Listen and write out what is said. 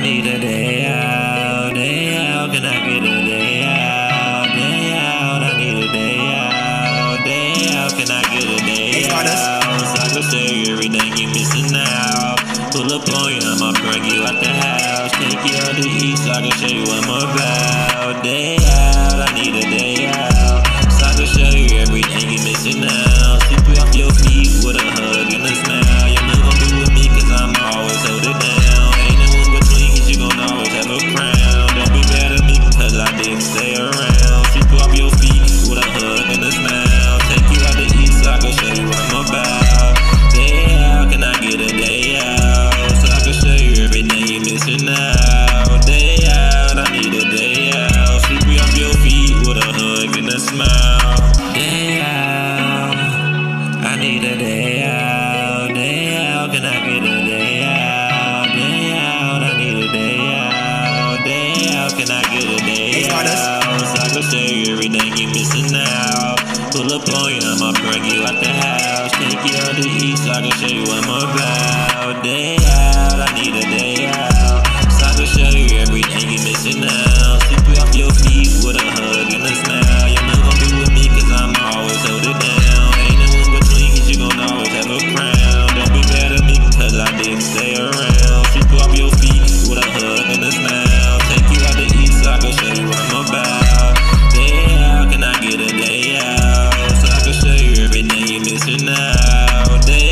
need a day out, day out. Can I get a day out, day out? I need a day out, day out. Can I get a day out? So I can you everything you missing out. Pull up on you, I'ma bring need a day out. Day out, can I get a day out? Day out, I need a day out. Day out, can I get a day out? So I can show you everything you missing out. Pull up on you, I'ma bring you out the house. Take you out to eat so I can show you what I'm about. cloud. They